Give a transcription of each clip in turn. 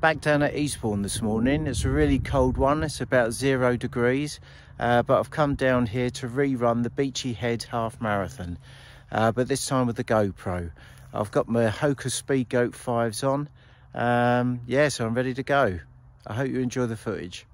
back down at Eastbourne this morning. It's a really cold one, it's about zero degrees, uh, but I've come down here to rerun the Beachy Head Half Marathon, uh, but this time with the GoPro. I've got my Hoka Speedgoat 5s on. Um, yeah, so I'm ready to go. I hope you enjoy the footage.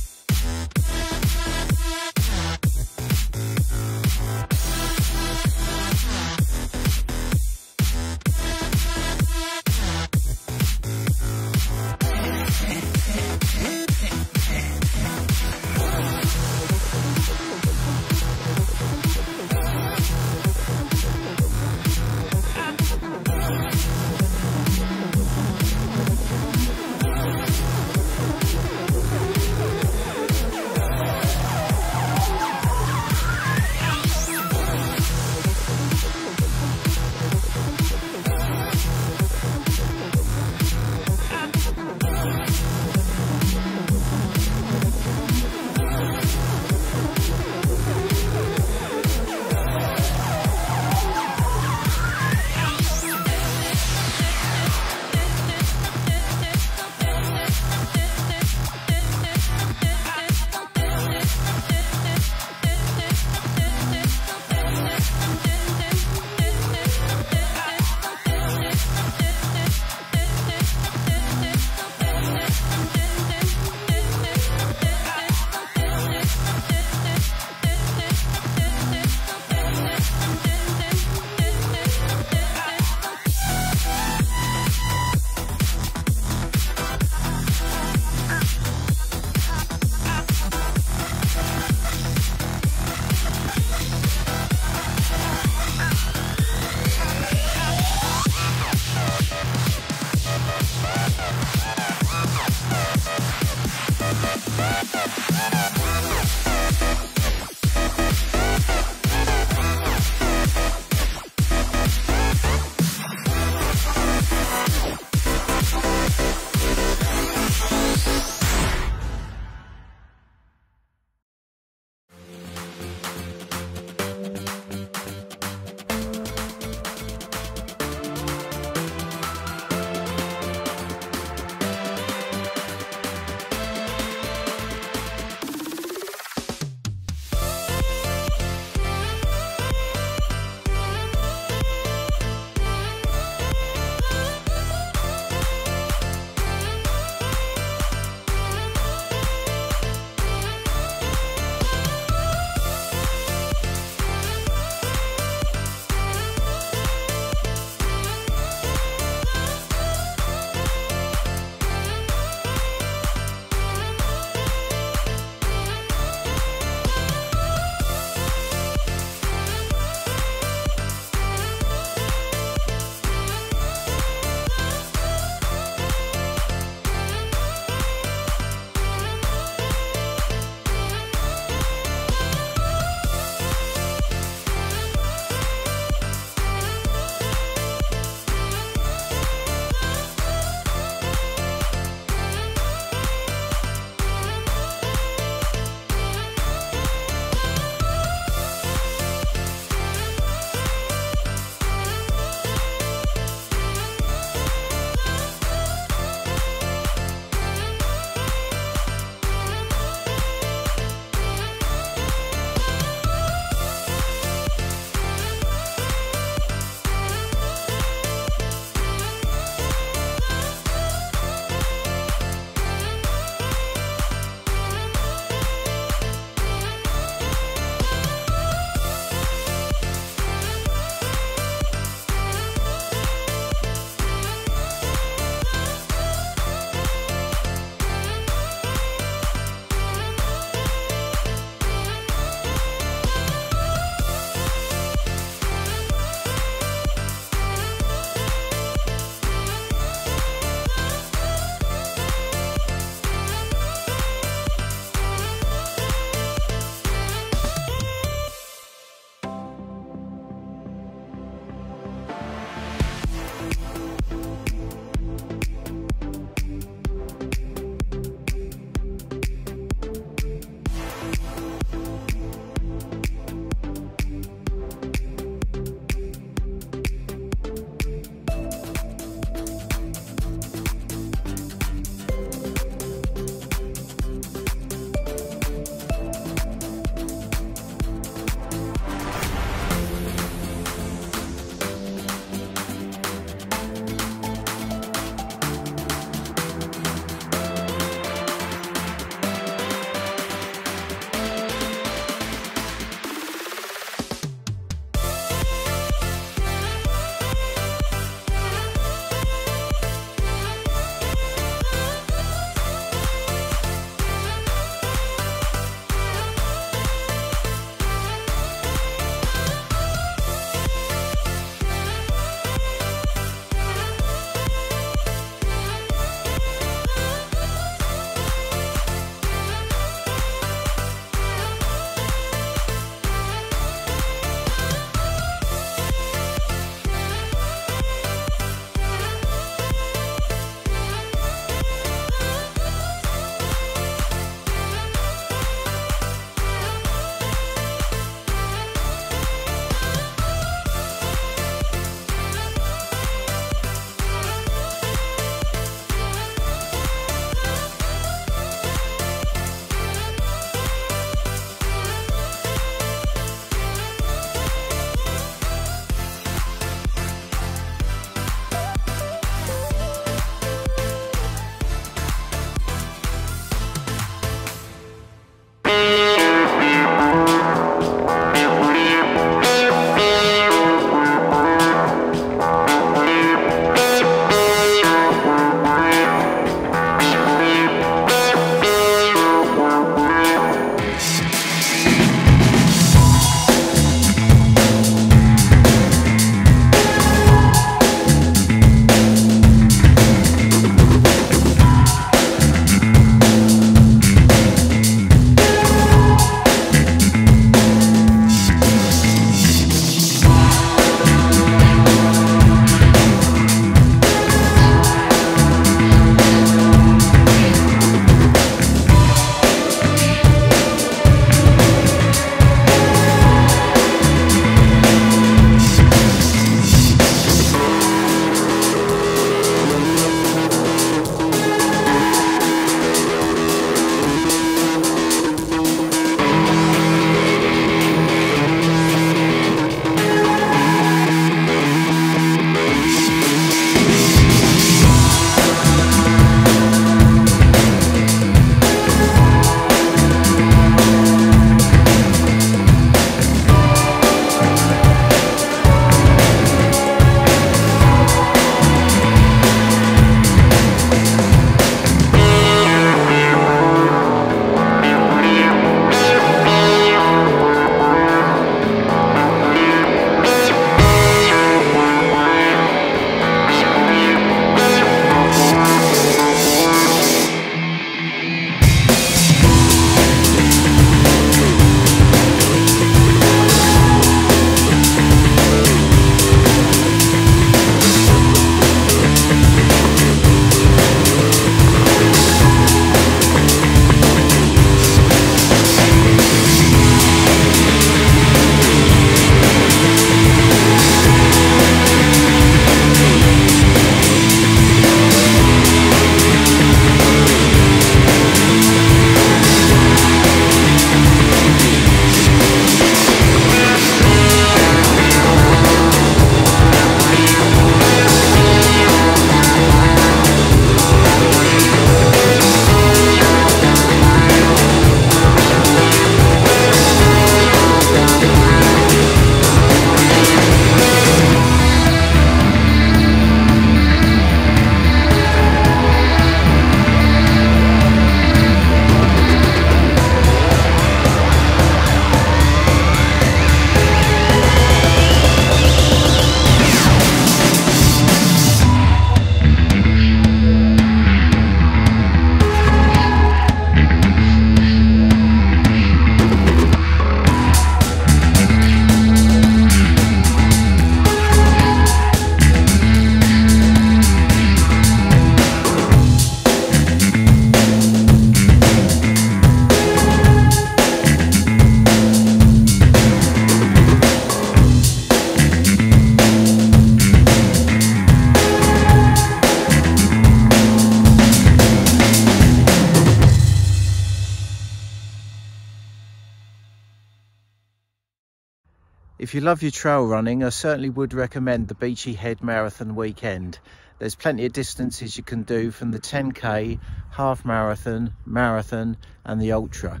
You love your trail running, I certainly would recommend the Beachy Head Marathon weekend. There's plenty of distances you can do from the 10k, half marathon, marathon and the ultra.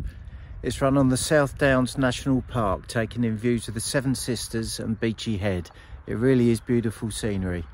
It's run on the South Downs National Park, taking in views of the Seven Sisters and Beachy Head. It really is beautiful scenery.